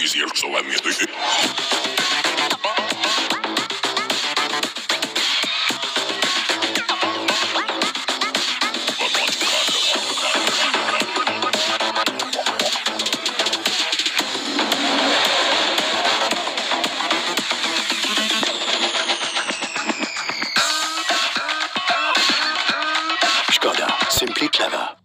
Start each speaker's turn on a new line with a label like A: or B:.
A: easier, so let me do it. Simply clever.